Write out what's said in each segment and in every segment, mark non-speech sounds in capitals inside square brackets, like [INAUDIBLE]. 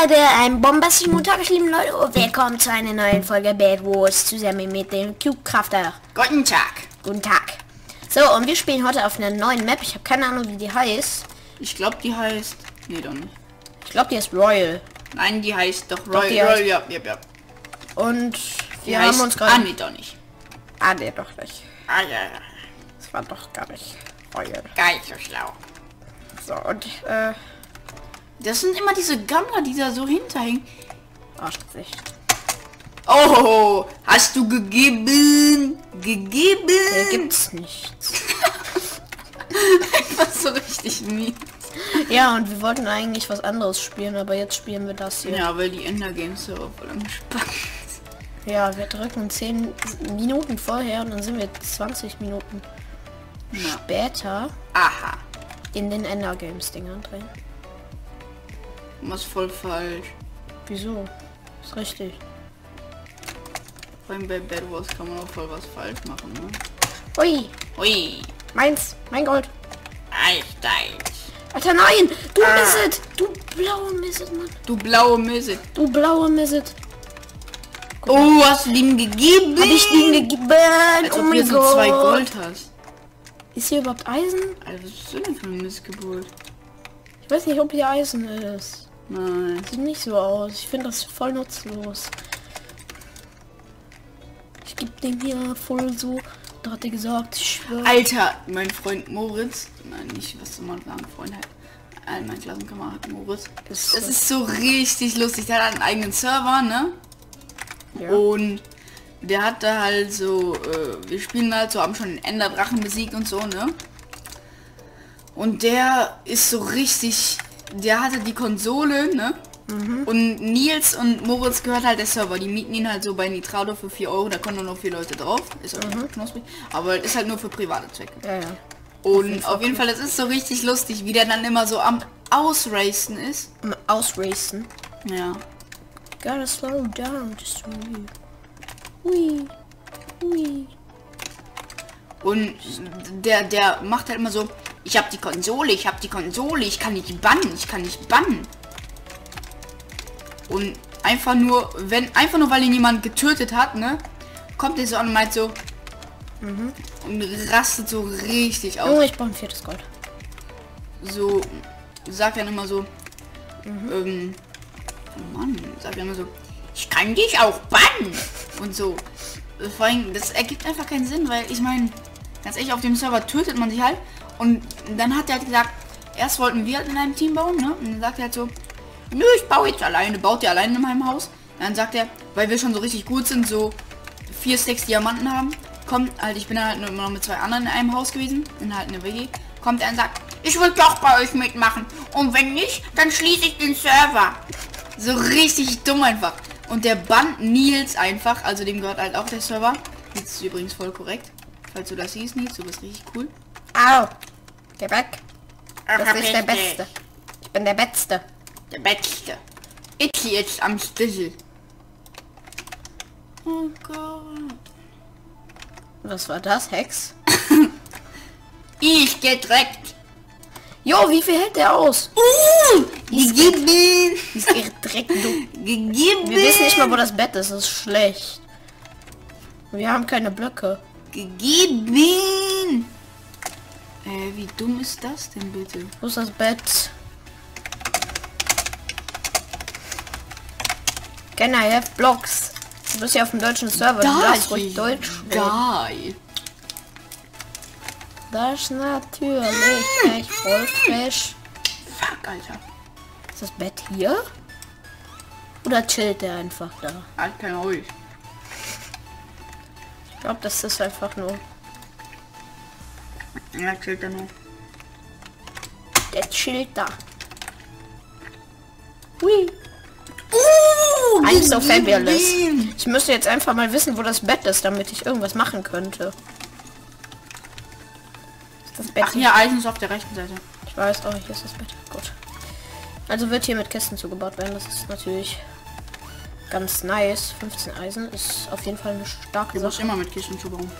Leute, ein bombastischen Montag, lieben Leute, und willkommen zu einer neuen Folge Bad Wars zusammen mit dem Cube Crafter. Guten Tag. Guten Tag. So, und wir spielen heute auf einer neuen Map. Ich habe keine Ahnung, wie die heißt. Ich glaube, die heißt... Nee, doch nicht. Ich glaube, die ist Royal. Nein, die heißt doch Doch, Royal. die Royal, heißt- ja, ja, ja. Und Die wir heißt, haben uns Ah, gerade... nee, doch nicht. Ah, nee, doch nicht. Ah, ja, ja. Das war doch gar nicht Royal. Gar nicht so schlau. So, und, äh... Das sind immer diese Gammler, die da so hinterhängen. Arschgesicht. Oh, hast du gegeben? Gegeben? Hier gibt's nichts. [LAUGHS] Was so richtig mies. Ja, und wir wollten eigentlich was anderes spielen, aber jetzt spielen wir das hier. Ja, weil die Ender Games so voll am Spaß. Ja, wir drücken 10 Minuten vorher und dann sind wir 20 Minuten Ja. später Aha. in den Ender Games Dingern drin. Was voll falsch. Wieso? Ist richtig. Vor allem bei Bad Wars kann man auch voll was falsch machen, ne? Ui, Ui. meins, mein Gold. Einstein. Alter, nein! Du Ah. Misset! Du blaue Misset, Mann. Du blaue Misse. Du blaue Misset. Oh, hast du ihm gegeben? Hab ich den gegeben? Als oh ob mein du so zwei Gott. Gold hast. Ist hier überhaupt Eisen? Alter, was ist denn für eine Missgeburt? Ich weiß nicht, ob hier Eisen ist. Nein. Sieht nicht so aus. Ich finde das voll nutzlos. Ich geb dem hier voll so. Da hat er gesagt. Alter, mein Freund Moritz, nein, nicht was soll man sagen, Freund halt, äh, mein Klassenkamerad Moritz. Ist Das so. ist so richtig lustig. Der hat einen eigenen Server, ne? Ja. Und der hat da halt so, äh, wir spielen halt so, haben schon den Enderdrachen besiegt und so, ne? Und der ist so richtig, der hatte die Konsole, ne? Und Nils und Moritz gehört halt der Server. Die mieten ihn halt so bei Nitrado für 4 Euro. Da kommen nur noch vier Leute drauf. Ist auch nicht knusprig. Aber ist halt nur für private Zwecke. Ja, ja. Und auf jeden Fall, das ist so richtig lustig, wie der dann immer so am Ausracen ist. Am Ausracen. Ja. Gotta slow down, just ui. Ui. Ui. Und der, der macht halt immer so, ich habe die Konsole, ich habe die Konsole, ich kann nicht bannen, ich kann nicht bannen. Und einfach nur, wenn, einfach nur weil ihn jemand getötet hat, ne, kommt er so an und meint so, und rastet so richtig aus. Junge, ich brauche ein viertes Gold. so sagt er immer so ähm, oh Mann sagt er immer so ich kann dich auch bannen und so vor allem das ergibt einfach keinen Sinn weil ich meine ganz ehrlich auf dem Server tötet man sich halt und dann hat er halt gesagt erst wollten wir halt in einem Team bauen ne und dann sagt er halt so nö ich baue jetzt alleine baut ihr alleine in meinem Haus dann sagt er weil wir schon so richtig gut sind so vier Stacks Diamanten haben, kommt halt, ich bin halt immer noch mit zwei anderen in einem Haus gewesen, in halt eine WG, kommt er und sagt, ich will doch bei euch mitmachen. Und wenn nicht, dann schließe ich den Server. So richtig dumm einfach. Und der Band Nils einfach, also dem gehört halt auch der Server. Das ist übrigens voll korrekt. Falls du das siehst, Nils, du bist richtig cool. Au. Geh weg. Das ist der Beste. Ich bin der Beste. Der Beste. Ich jetzt am Stissel. Oh Gott. Was war das, Hex? [LAUGHS] Ich gedreckt. Jo, wie viel hält der aus? Uh, gegeben. Ist direkt du. [LAUGHS] Gegeben. Wir wissen nicht mal, wo das Bett ist. Das ist schlecht. Wir haben keine Blöcke. Gegeben. Äh, wie dumm ist das denn bitte? Wo ist das Bett? Can I have blocks? Du bist ja auf dem deutschen Server. Du darfst ruhig Deutsch. Geil. Das ist natürlich echt voll frisch. Fuck, Alter. Ist das Bett hier? Oder chillt der einfach da? Kein ruhig. Ich glaube, das ist einfach nur. Ja, chillt er noch. Der chillt da. Hui. Uh, I'm so fabulous. Ich müsste jetzt einfach mal wissen, wo das Bett ist, damit ich irgendwas machen könnte. Ist das Bett Ach ja, Eisen ist auf der rechten Seite. Ich weiß, oh, hier ist das Bett. Gut. Also wird hier mit Kisten zugebaut werden. Das ist natürlich ganz nice. 15 Eisen ist auf jeden Fall eine starke Du Sache. immer mit Kisten zubauen.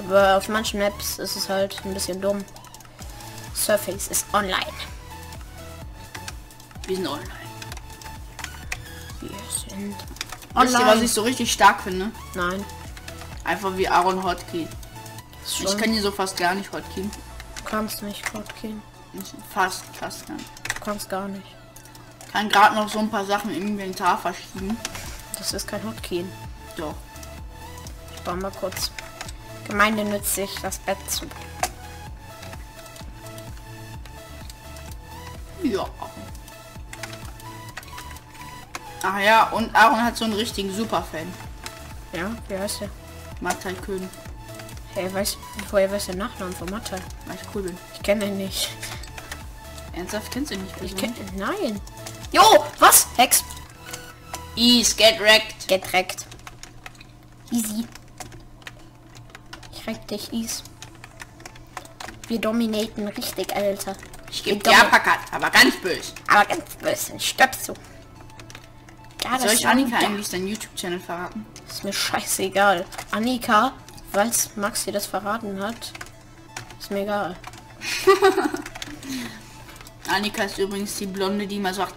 Aber auf manchen Maps ist es halt ein bisschen dumm. Surface ist online. Wir sind online. Wir sind. Wisst ihr, was Online. ich so richtig stark finde? Nein. Einfach wie Aaron Hotkey. Ich kann hier so fast gar nicht Hotkey. du kannst nicht Hotkey. Fast, fast gar nicht. Du kannst gar nicht. Kann gerade noch so ein paar Sachen im Inventar verschieben. Das ist kein Hotkey. Doch. Ich baue mal kurz gemeinnützig das Bett zu. Ja. Ach ja, und Aaron hat so einen richtigen Superfan. Ja, wie heißt der? Matthai Köhn. Hey, weiß, woher weiß der Nachnamen von Mathe? Weil ich cool bin. Ich kenne ihn nicht. Ernsthaft kennst du ihn nicht Ich kenne Nein. Jo, was? Hex. Ease, get wrecked. Gedreckt. Easy. Ich reck dich, Is. Wir dominaten richtig, Alter. Ich gebe dir Uppercut, aber ganz böse. Aber ganz böse, stirbst du. Ja, Soll ich Annika ja, eigentlich deinen YouTube-Channel verraten? Ist mir scheißegal. Annika, falls Max dir das verraten hat, ist mir egal. [LAUGHS] Annika ist übrigens die Blonde, die immer sagt,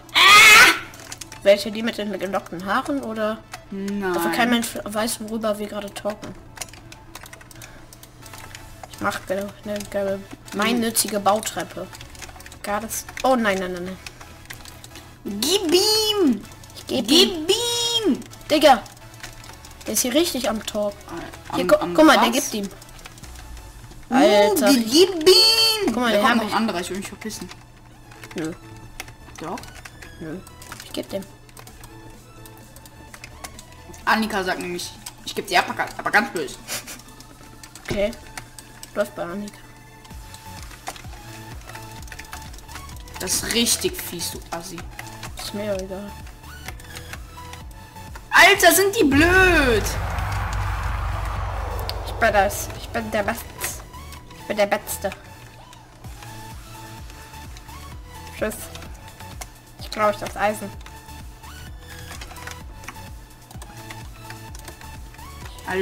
Welche die mit den gelockten Haaren oder? nein. Dafür kein Mensch weiß, worüber wir gerade talken. Ich mach ge- eine ge gemeinnützige Bautreppe. Gar das. Oh nein, nein, nein, nein. Gib ihm! Ich geb. Gib ihm! Digga. Der ist hier richtig am. Hier, Am- gu am guck mal, der gibt ihm. Alter. Uh, gib ihm! Guck mal, da der kommt hat noch anderer, ich will mich verpissen. Nö, Doch. nö. Ich geb dem. Annika sagt nämlich, ich gebe dir Uppercut, aber ganz böse. Okay. Läuft bei Annika. Das ist richtig fies, du Assi. Ist mir egal. Alter, sind die blöd! Ich bin das. Ich bin der Beste. Ich bin der Beste. Tschüss. Glaube, ich das Eisen.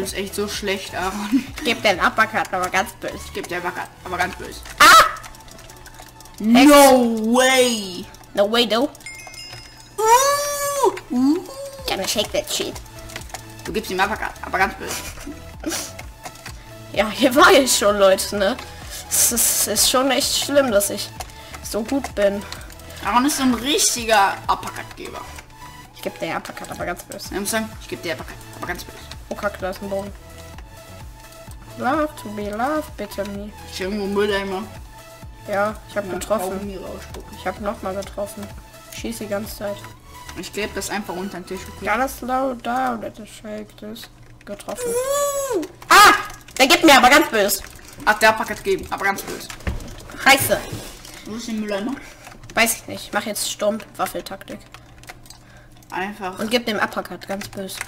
Bist echt so schlecht, Aaron. Gib den Uppercut, aber ganz böse. Gebe dir Uppercut, aber ganz böse. Ah! No way! No way, though. Uh, uh. Gonna shake that shit. Du gibst ihm Uppercut, aber ganz böse. Ja, hier war ich schon, Leute, ne? Es ist, ist schon echt schlimm, dass ich so gut bin. Aaron ist so ein richtiger Uppercut-Geber. Ich gebe den Uppercut, aber ganz böse. Ich muss sagen, ich gebe dir Uppercut, aber ganz böse. Oh, Kacke, da ist ein Bogen. Love to be loved, bitte me. Ich irgendwo Mülleimer. Ja, ich habe getroffen. Ich habe noch mal getroffen. Schieß die ganze Zeit. Ich klebe das einfach unter den Tisch. Okay? Gotta slow down, let it shake this. Getroffen. Ah! Der gibt mir aber ganz böse. Ach, der Uppercut geben, aber ganz böse. Scheiße. Wo ist den Mülleimer? Weiß ich nicht. Ich mach jetzt Sturm Waffeltaktik. Einfach Und gib dem Uppercut ganz böse.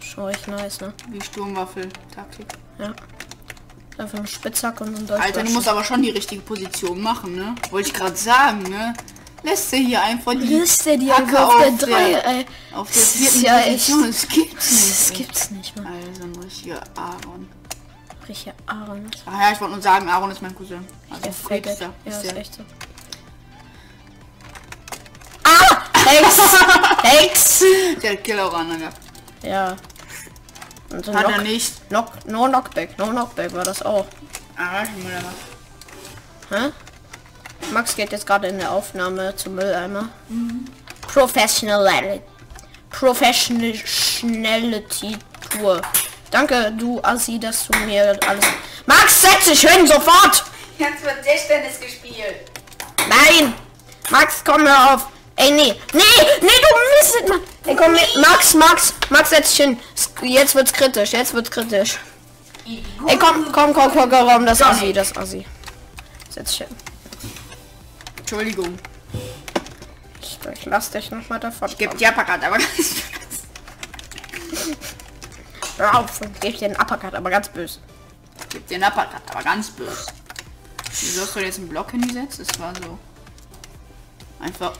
Schon echt nice, ne? wie Sturmwaffel-Taktik. Ja. Einfach eine Spitzhacke und ein Dolch. Alter, du musst aber schon die richtige Position machen, ne? Wollte ich gerade sagen, ne? Lässt du hier einfach die Ist der die Hacke einfach auf der auf 3, der- ey. auf der Das vierten ja Position. echt- Das gibt's Das nicht. gibt's nicht, man. Also ein richtiger Aaron. Richtiger Aaron. Ach ja, ich wollte nur sagen, Aaron ist mein Cousin. Also Der. Quickster Ja, ist ist der. echt so. Hex! Hex! Der hat Killer an gehabt. Ja. Und so Hat er Knock, nicht. Knock, no Knockback. No Knockback war das auch. Ah, ich muss aber- Hä? Max geht jetzt gerade in der Aufnahme zum Mülleimer. Professional Professionality Tour. Danke, du Assi, dass du mir alles... Max, setz dich hin, sofort! Jetzt wird Tischtennis gespielt. Nein! Max, komm hör auf! Ey, nee! Nee! Nee, du Mist! Mann. Ey, komm mit. Max, Max! Max, setz dich hin! Jetzt wird's kritisch, jetzt wird's kritisch. Ey, komm, komm, komm, komm, komm, das Assi, das Assi. Setz dich hin. Entschuldigung. Ich, ich lass dich noch mal davon. Gib die Uppercut, aber [LAUGHS] ganz Hör auf und gib dir einen Uppercut, aber ganz böse. Gib dir einen Uppercut, aber ganz böse. Wieso hast du jetzt einen Block hingesetzt? Das war so. Einfach.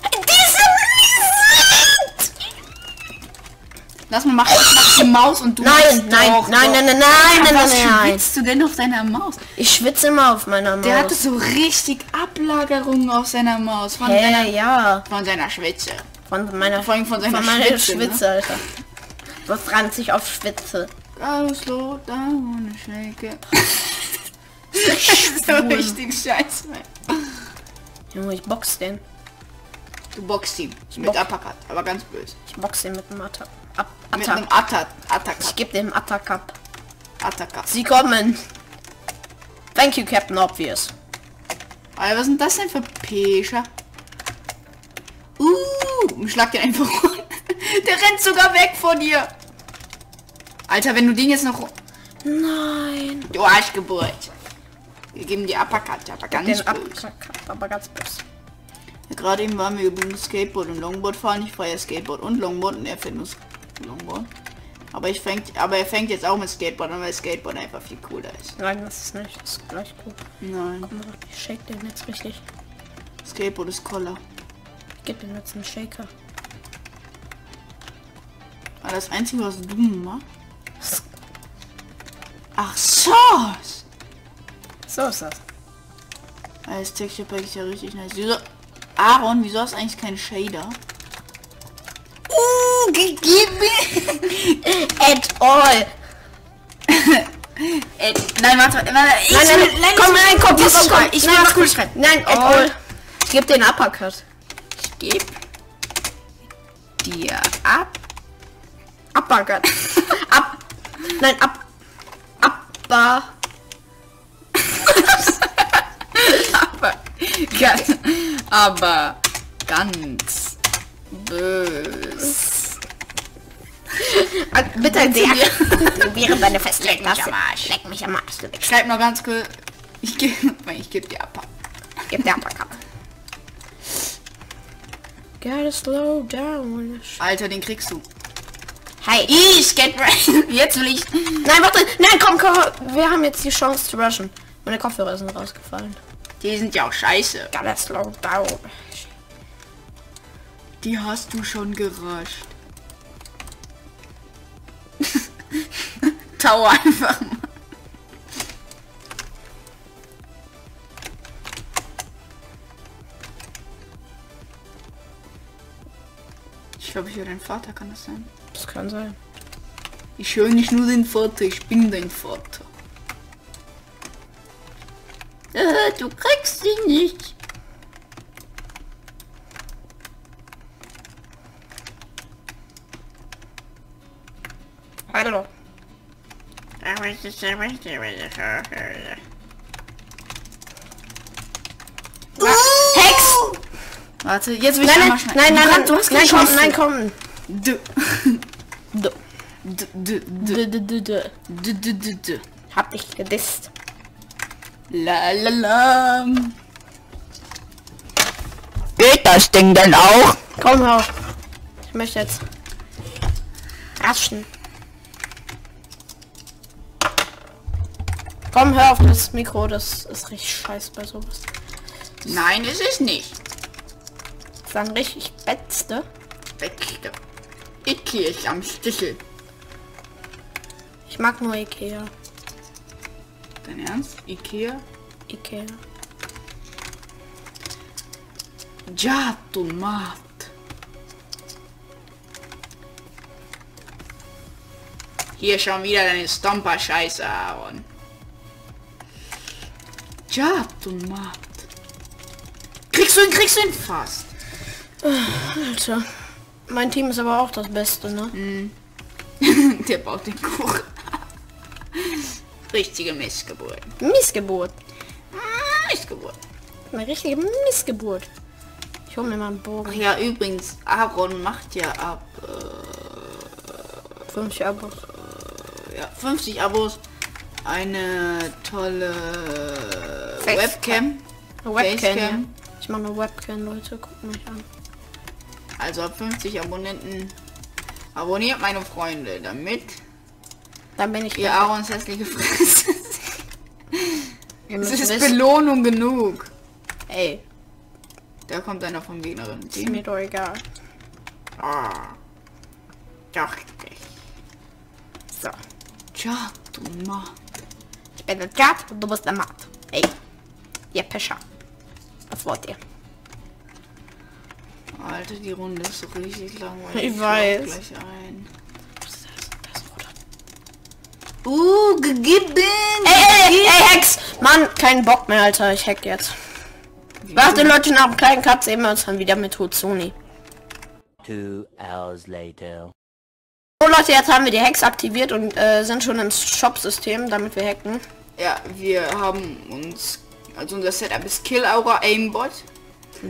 Lass mal machen, ich mach die Maus und du Nein, nein, doch, nein, nein, nein, nein, nein, Was nein, nein. schwitzt du denn auf deiner Maus? Ich schwitze immer auf meiner Der Maus. es so richtig ab. Ablagerungen auf seiner Maus. Von, Hä, seiner, ja. von seiner Schwitze. Von meiner, Vor allem von seiner meiner Schwitze, Schwitze, ne? Alter. Was rannt sich auf Schwitze? Go slow down, shake it. so [LAUGHS] [LAUGHS] richtig scheiße. Junge, ich box den. Du boxst ihn mit box- Uppercut, aber ganz böse. Ich box den mit einem Attack. Ab Mit Attack. einem Attack. Ich Attack. gebe dem Attack ab. Attack. Sie kommen. Thank you, Captain Obvious. Alter, was sind das denn für Pescher? Uh, schlag den einfach [LAUGHS] runter. Der rennt sogar weg von dir. Alter, wenn du den jetzt noch... Nein. Du Arschgeburt. Wir geben dir Uppercut, aber ganz Den böse. Ab, aber ganz böse. Gerade eben waren wir übrigens Skateboard und Longboard fahren. Ich fahre ja Skateboard und Longboard und er fährt nur Longboard. Aber ich fängt, aber er fängt jetzt auch mit Skateboard an, weil Skateboard einfach viel cooler ist. Nein, das ist nicht. Das ist gleich gut. Nein, Ich shake den jetzt richtig. Skateboard ist Koller. Ich gebe den jetzt einen Shaker. Aber das Einzige, was du machst... Ach so! So ist das. Das Texture Pack ist ja richtig nice. Aaron, wieso hast du eigentlich keinen Shader? Uh, gib mir... [LAUGHS] At all. [LAUGHS] Nein, warte, warte, ich Nein, nein, will- nein, komm, nein, komm, komm, komm, schreiben. Ich will nein, was Cooles schreiben. Nein, at Oh. all. Ich gebe den Uppercut. Ich geb dir ab. Uppercut. [LAUGHS] Ab. Nein, ab. Abba. [LAUGHS] Aber ganz, aber ganz bös. Bitte der. Wäre deine [LAUGHS] Leck Festleck. mich am Arsch. Leck mich am Arsch. Schreib noch ganz kurz. Ich gebe [LAUGHS] ich geb dir ab. Gib der Uppercut. Gotta slow down. Alter, den kriegst du. Hey. Ich get ready. Jetzt will ich. Nein, warte. Nein, komm, komm. Wir haben jetzt die Chance zu rushen. Meine Kopfhörer sind rausgefallen. Die sind ja auch scheiße. Slow down. Die hast du schon gerascht. [LAUGHS] Tau einfach mal. Ich glaube, ich höre deinen Vater, kann das sein? Das kann sein. Ich höre nicht nur den Vater, ich bin dein Vater. Äh, du kriegst sie nicht. Hallo. Hex! Warte, jetzt will ich Nein, einmal nein, schneiden. nein, nein, Du nein, du hast nein, keine komm, Chance. nein, komm. Du. D. D. D. Du, du, du, du. D. D. D. D. Hab dich gedisst. La la la. Geht das Ding denn auch? Komm, hör auf. Ich möchte jetzt raschen. Komm, hör auf das Mikro, das ist richtig scheiße bei sowas. Nein, ist es nicht. Das dann richtig Betzte. Weg. Icke ist am Stichel. Ich mag nur Ikea. Dein Ernst? Ikea? Ikea. Già tomat. Hier schon wieder deine Stomper-Scheiße, Aaron. Già tomat. Kriegst du ihn, kriegst du ihn fast. Alter. Mein Team ist aber auch das Beste, ne? [LAUGHS] Der baut den Kuchen. Richtige Missgeburt. Missgeburt. Missgeburt. Eine richtige Missgeburt. Ich hol mir mal einen Bogen. Ach ja, übrigens, Aaron macht ja ab 50 Abos. äh, ja, 50 Abos eine tolle Face- Webcam. Webcam. Facecam. ja. Ich mache eine Webcam, Leute. Guckt mich an. Also ab 50 Abonnenten abonniert meine Freunde, damit Dann bin ich ihr Aarons hässliche Fresse. Ihr Es ist wissen, Belohnung genug. ey, Da kommt einer vom Gegnerin. ist mir doch egal. Ah. Dachte ich. So. Tja, du Mann. Ich bin der Chat und du bist der Matt. Ey. Ihr Pescher. das Wort dir. Alter, die Runde ist so richtig langweilig. Ich weiß. schlaf Gleich ein. Uh, gegeben! Ey, ey, ey, Hex! Mann, kein Bock mehr, Alter. Ich hack jetzt. Warte, Leute, nach dem kleinen Cut sehen wir uns dann wieder mit Hotsuni. Two hours later. So, Leute, jetzt haben wir die Hacks aktiviert und äh, sind schon im Shop-System, damit wir hacken. Ja, wir haben uns, also unser Setup ist Kill Aura Aimbot,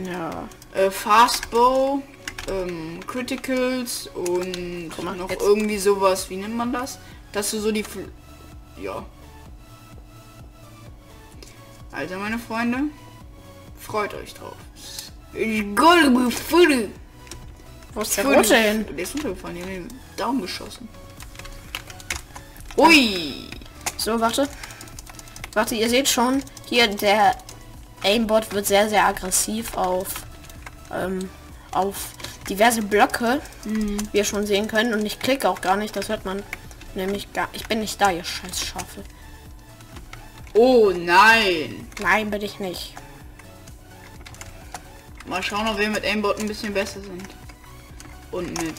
Ja. äh, Fastbow, ähm, Criticals und noch jetzt. irgendwie sowas, wie nennt man das? Dass du so die, Fl ja. Also meine Freunde, freut euch drauf. Wo ist der Rote hin? Der ist runtergefallen, die haben den Daumen geschossen. Ui! So, warte. Warte, ihr seht schon, hier der Aimbot wird sehr, sehr aggressiv auf, ähm, auf diverse Blöcke, wie ihr schon sehen können. Und ich klicke auch gar nicht, das hört man nämlich gar... Ich bin nicht da, ihr scheiß Schafe. Oh nein! Nein, bin ich nicht. Mal schauen, ob wir mit Aimbot ein bisschen besser sind. Und mit...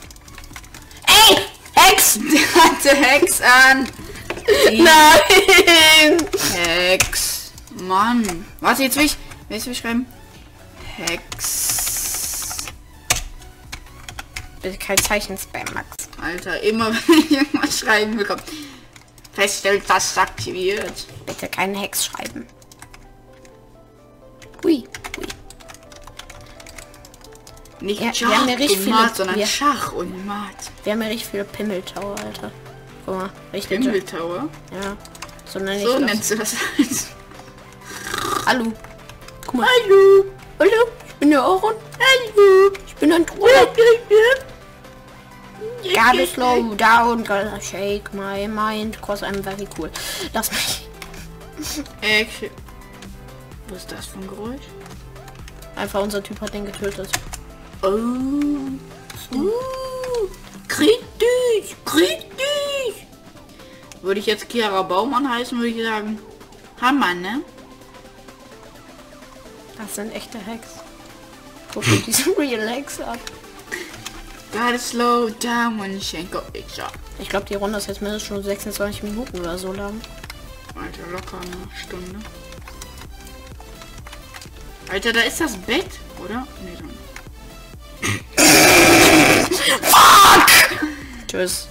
Ey! Hex! Der [LAUGHS] hatte Hex an! Die [LAUGHS] Nein! Hex! Mann! Warte, jetzt will ich... Jetzt will ich schreiben? Hex... Bitte kein Zeichen-Spam, Max. Alter, immer [LAUGHS] wenn ich irgendwas schreiben bekomme. Feststellt, das aktiviert. Bitte keinen Hex schreiben. Hui, hui. Nicht Ja, wir Schach haben ja richtig und viele- Mat, sondern wir- Schach und Mat. Wir haben ja richtig viele Pimmeltower, Alter. Guck mal, richtig. Gimbal Tower. Ja. So nenne ich So das. nennst du das halt. Hallo. Guck mal. Hallo. Hallo. Ich bin der Ohren. Hallo. Ich bin ein Drohne. Gotta slow down, gotta shake my mind, cause I'm very cool. Lass mich. Action. Was ist das für ein Geräusch? Einfach unser Typ hat den getötet. Oh. Uh. Kritisch. Kritisch. Würde ich jetzt Chiara Baumann heißen, würde ich sagen. Hammer, ne? Das sind echte Hacks. Guck dir diesen [LAUGHS] Real Hacks ab. Gotta slow down when up big shot. Ich glaube, die Runde ist jetzt mindestens schon 26 Minuten oder so lang. Alter, locker eine Stunde. Alter, da ist das Bett, oder? Nee, dann. Tschüss.